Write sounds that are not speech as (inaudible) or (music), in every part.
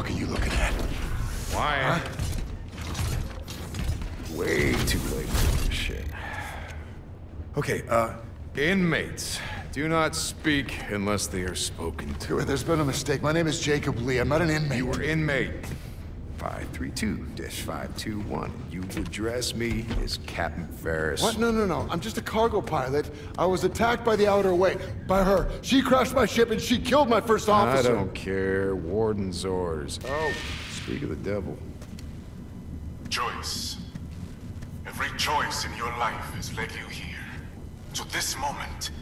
fuck are you looking at? Why? Way too late for this shit. Okay, uh, inmates. Do not speak unless they are spoken to. There's been a mistake. My name is Jacob Lee. I'm not an inmate. You were inmate. 532-521. You address me as Captain Ferris. What? No, no, no. I'm just a cargo pilot. I was attacked by the Outer Way. By her. She crashed my ship and she killed my first officer. I don't care. Warden's orders. Oh, speak of the devil. Choice. Every choice in your life has led you here. To this moment.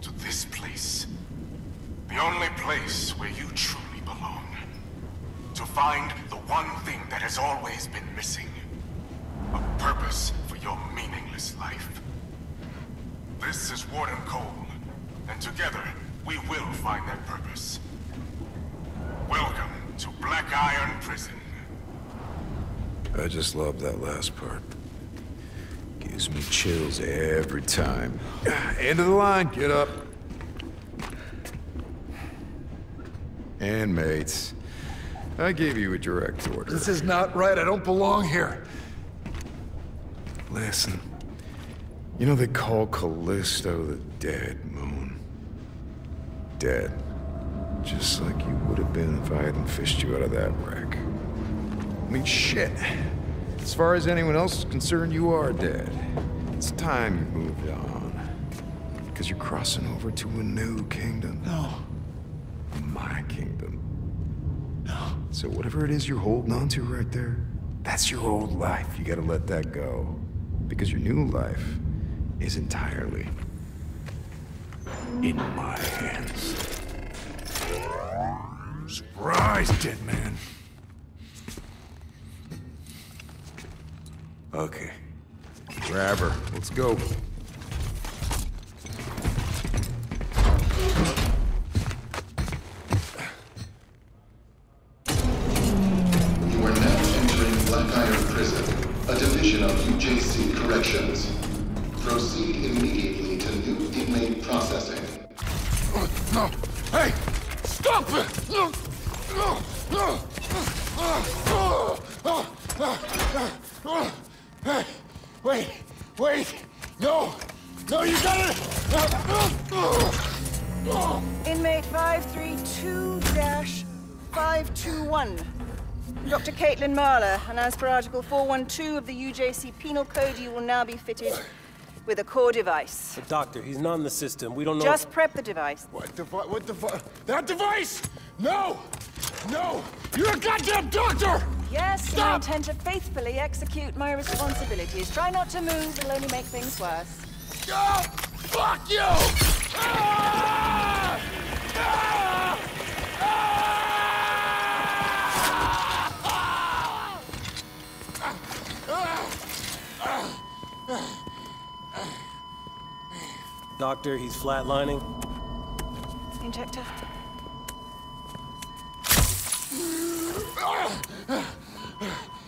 To this place. The only place where you truly belong. To find the one thing that has always been missing. A purpose for your meaningless life. This is Warden Cole, and together, we will find that purpose. Welcome to Black Iron Prison. I just love that last part. Gives me chills every time. (sighs) End of the line, get up. And mates, I gave you a direct order. This is not right. I don't belong here. Listen, you know they call Callisto the dead moon. Dead. Just like you would have been if I hadn't fished you out of that wreck. I mean, shit. As far as anyone else is concerned, you are dead. It's time you moved on. Because you're crossing over to a new kingdom. No. My kingdom. So whatever it is you're holding on to right there, that's your old life. You gotta let that go. Because your new life is entirely in my hands. Surprise, dead man. Okay. Grab her. Let's go. Stop it! No. No. No. Hey! Wait! Wait! No! No, you got it! Inmate 532-521. Dr. Caitlin Mahler, and as per Article 412 of the UJC Penal Code, you will now be fitted with a core device. But doctor, he's not in the system. We don't know. Just prep the device. What the fu- What the fu- That device! No! No! You're a goddamn doctor! Yes, and I intend to faithfully execute my responsibilities. Try not to move, it'll only make things worse. Oh, fuck you! Ah! Ah! Doctor, he's flatlining. Injector. (laughs)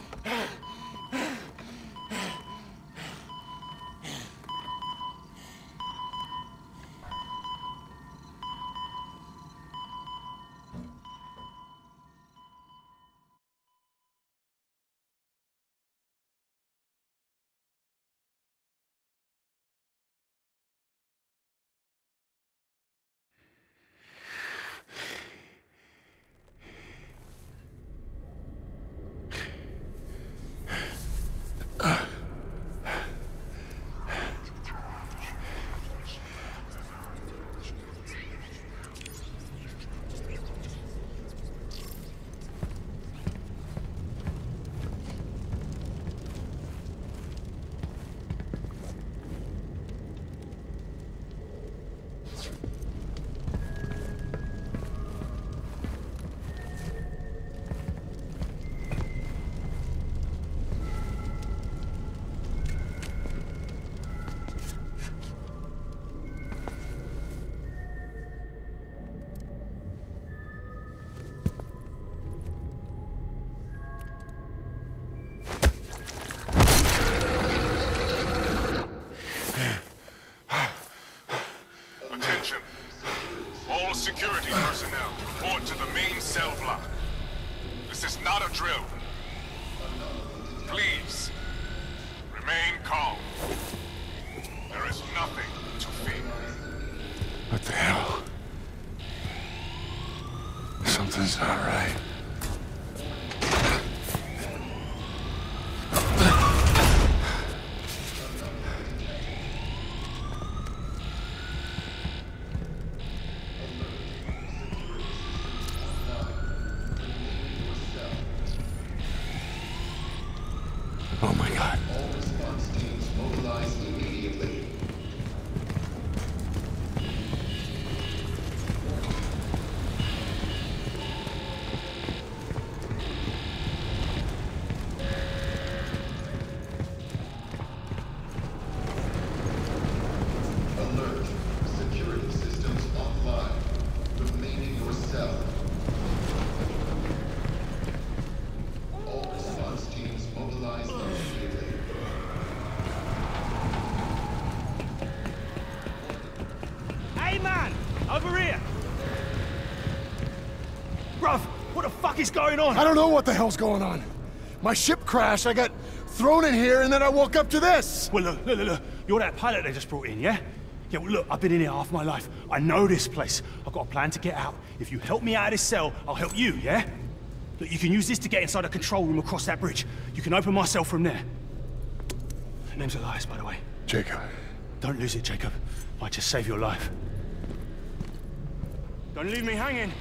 is going on? I don't know what the hell's going on. My ship crashed, I got thrown in here, and then I woke up to this. Well, look, look, look, look. You're that pilot they just brought in, yeah? Yeah, well, look, I've been in here half my life. I know this place. I've got a plan to get out. If you help me out of this cell, I'll help you, yeah? Look, you can use this to get inside a control room across that bridge. You can open my cell from there. Name's Elias, by the way. Jacob. Don't lose it, Jacob. Might just save your life. Don't leave me hanging.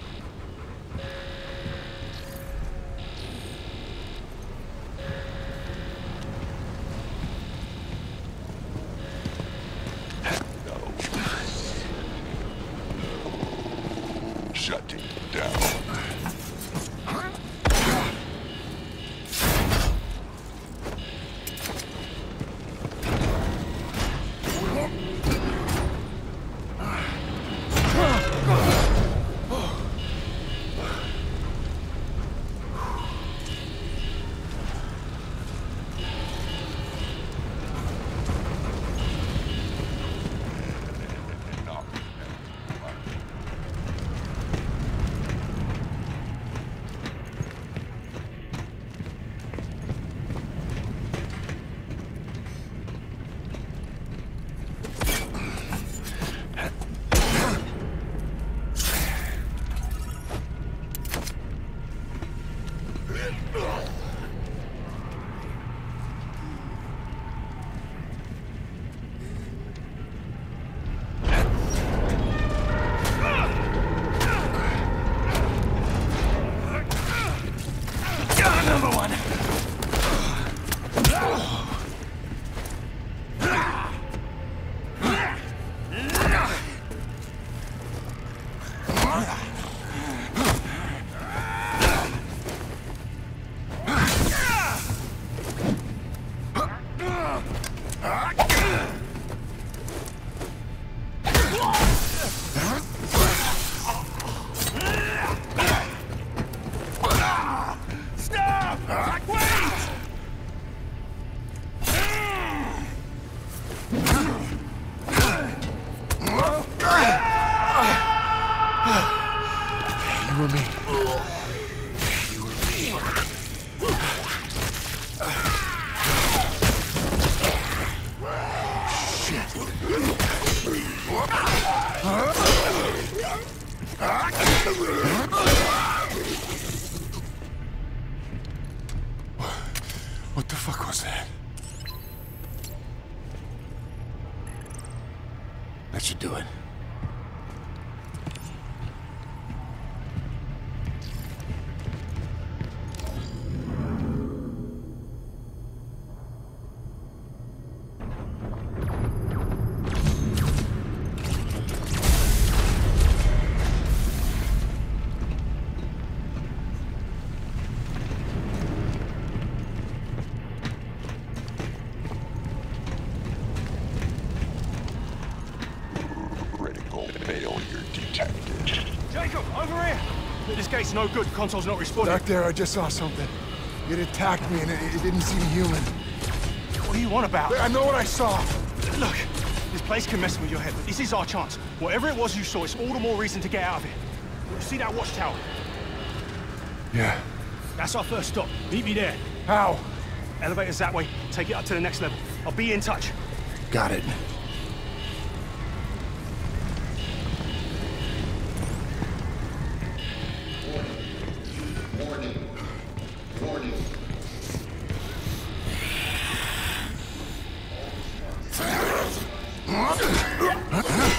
Look, no good. Console's not responding. Back there, I just saw something. It attacked me, and it, it didn't seem human. What do you want about? I know what I saw. Look, this place can mess with your head, but this is our chance. Whatever it was you saw, it's all the more reason to get out of here. You see that watchtower? Yeah. That's our first stop. Meet me there. How? Elevator's that way. Take it up to the next level. I'll be in touch. Got it. あっ!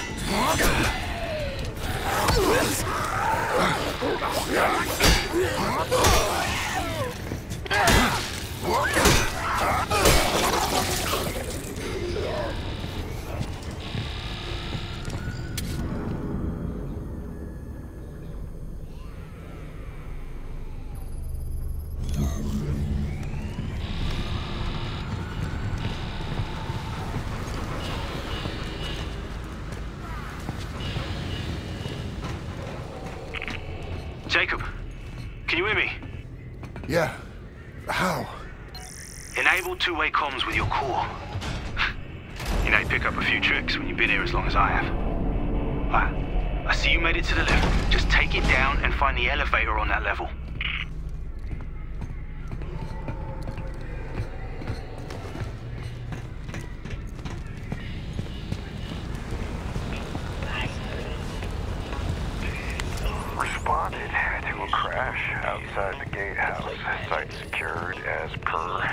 Crash outside the gatehouse. Site secured as per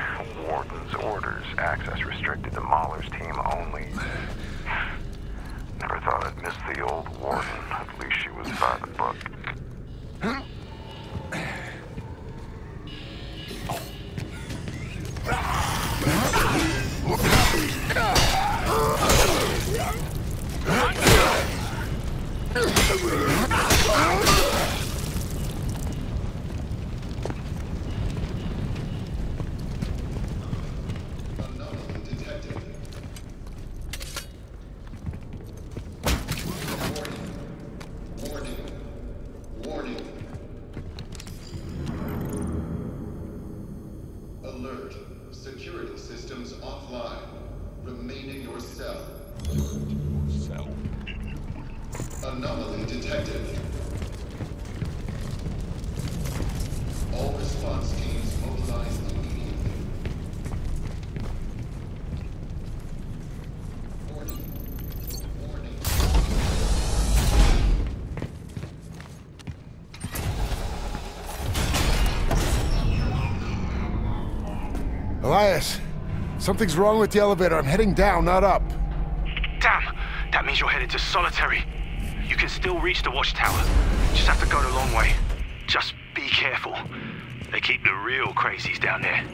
Warden's orders. Access restricted to Mahler's team only. Never thought I'd miss the old Warden. At least she was by the book. Something's wrong with the elevator. I'm heading down, not up. Damn! That means you're headed to Solitary. You can still reach the watchtower. Just have to go the long way. Just be careful. They keep the real crazies down there.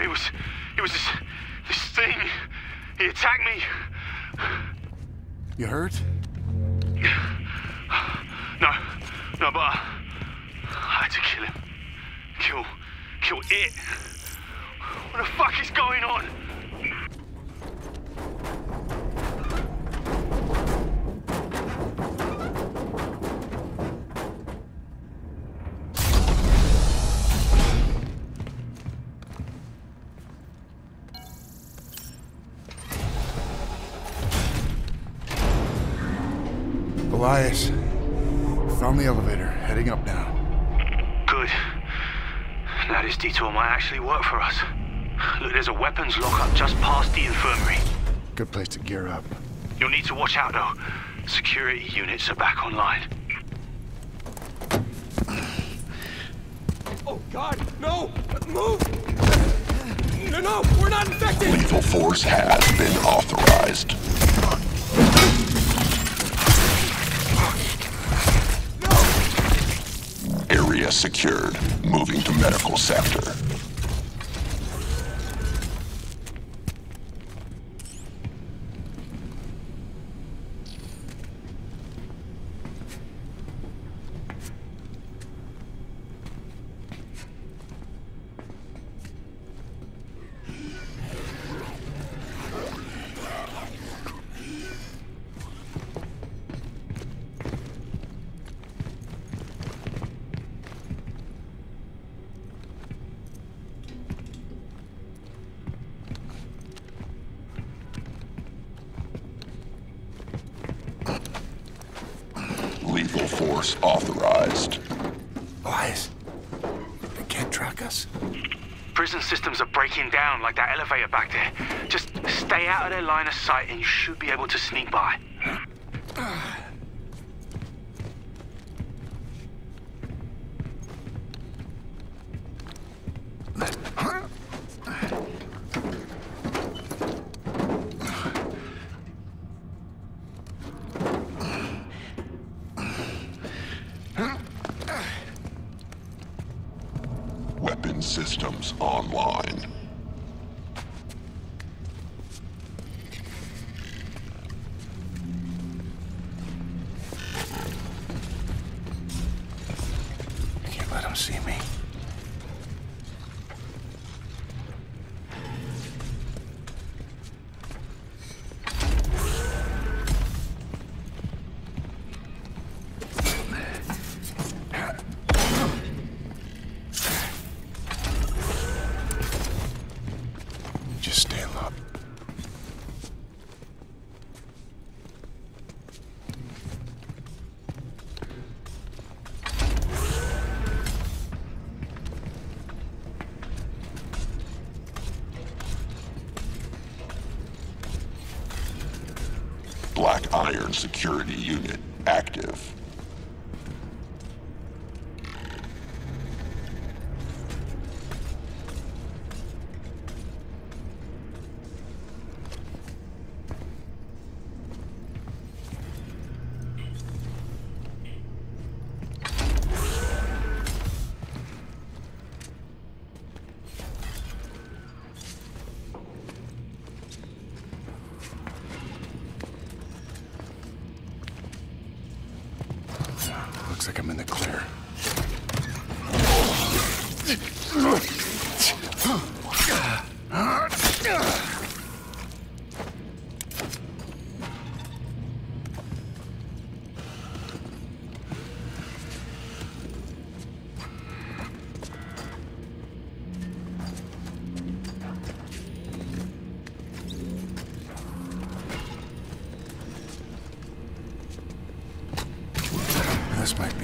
He was, he was this, this thing. He attacked me. You hurt? Actually work for us. Look, there's a weapons lockup just past the infirmary. Good place to gear up. You'll need to watch out though. Security units are back online. Oh, God, no! Move! No, no, we're not infected! Lethal force has been authorized. Area secured. Moving to medical sector. Prison systems are breaking down like that elevator back there. Just stay out of their line of sight and you should be able to sneak by. Systems online. Iron security unit active. This might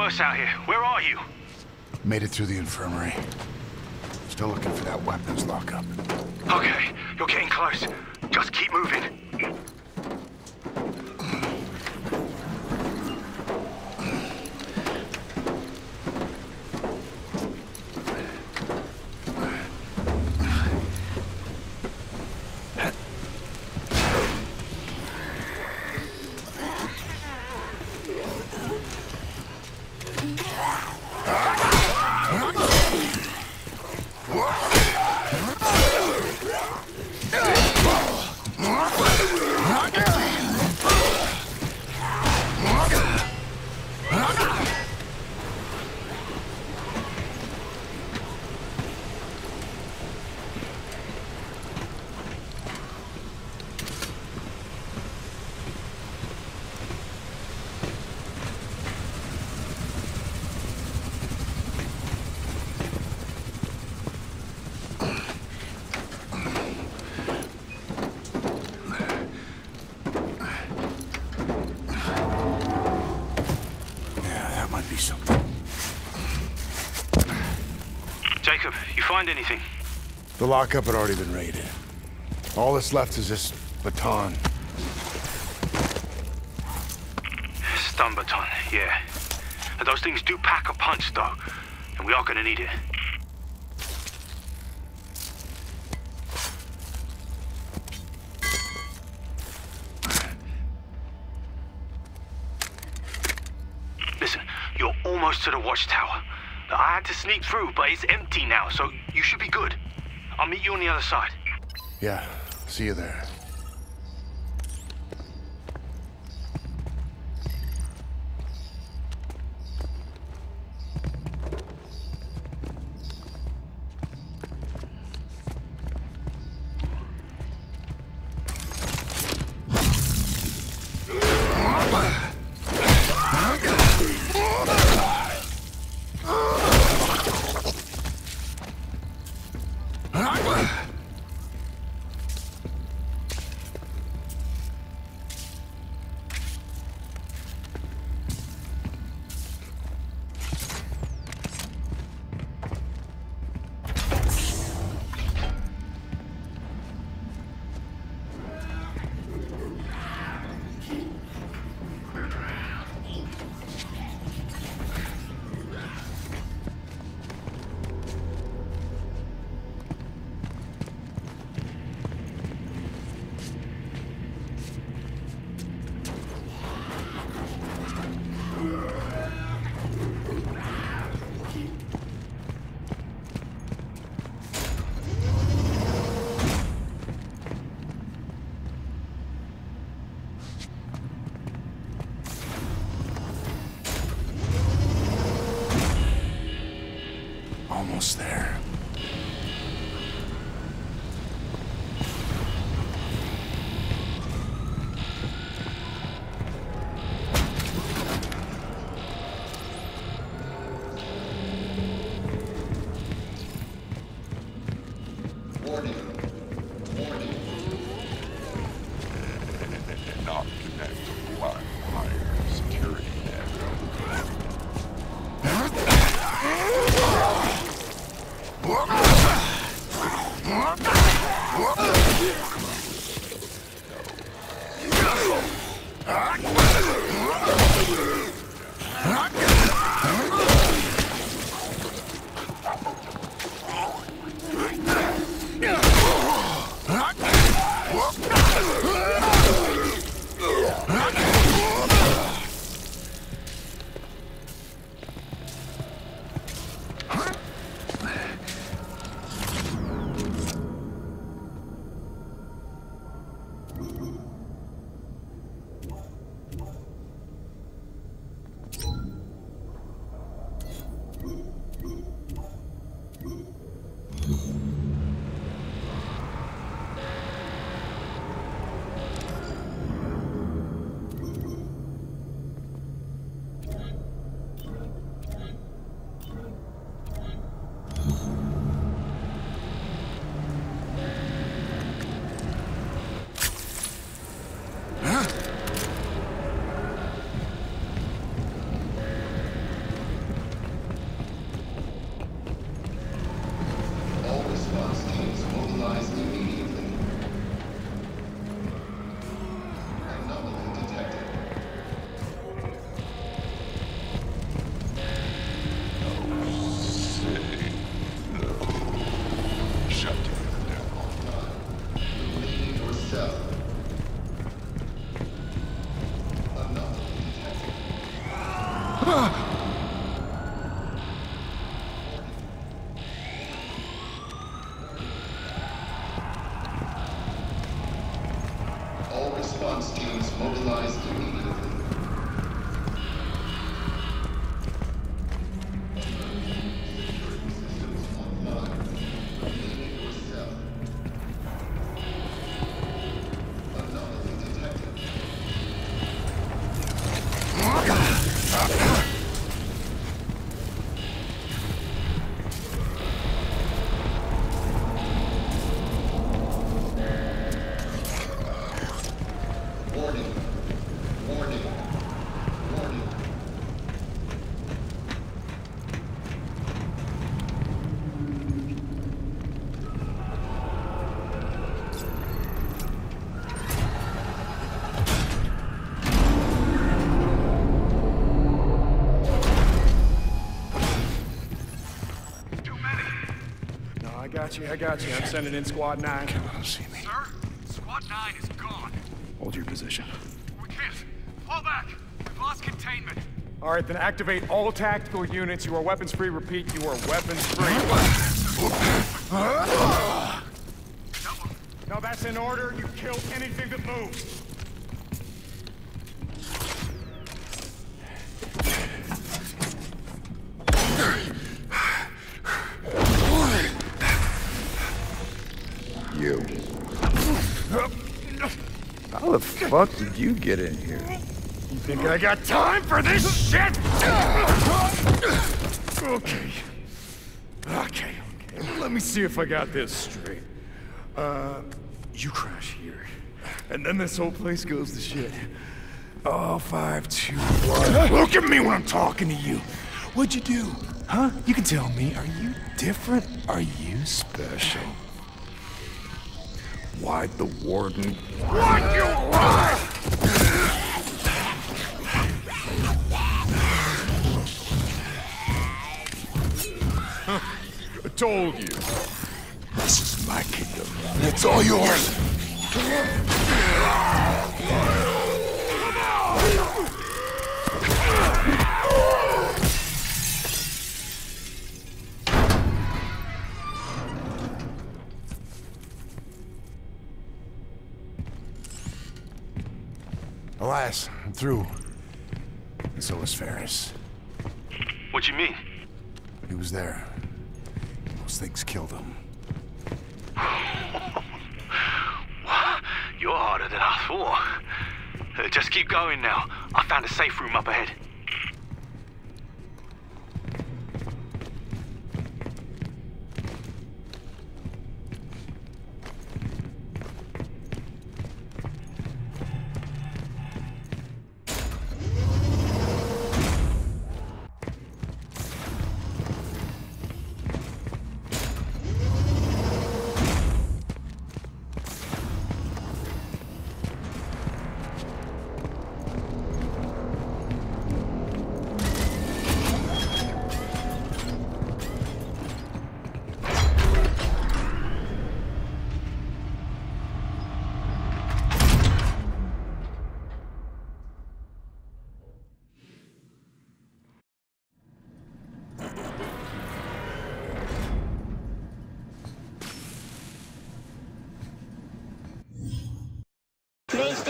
worse out here. Where are you? Made it through the infirmary. Still looking for that weapons lockup. Okay, you're getting close. Just keep moving. Yeah, that might be something. Jacob, you find anything? The lockup had already been raided. All that's left is this baton. Stun baton, yeah. And those things do pack a punch, though. And we are gonna need it. Listen, you're almost to the watchtower. I had to sneak through, but it's empty now, so you should be good. I'll meet you on the other side. Yeah, see you there. Got you, I got you. I'm sending in Squad 9. Come on, see me. Sir, Squad 9 is gone. Hold your position. We can't. Fall back. We've lost containment. All right, then activate all tactical units. You are weapons free. Repeat, you are weapons free. No, that's in order. You kill anything that moves. Fuck did you get in here? You think I got time for this shit? Okay. Okay, okay. Let me see if I got this straight. Uh, you crash here. And then this whole place goes to shit. Oh, five, two, one. Look at me when I'm talking to you. What'd you do? Huh? You can tell me. Are you different? Are you special? Why'd the warden... What you lie! I told you. This is my kingdom. It's all yours. Through. And so was Ferris. What do you mean? He was there. Those things killed him. (laughs) You're harder than I thought. Uh, Just keep going now. I found a safe room up ahead.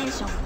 英雄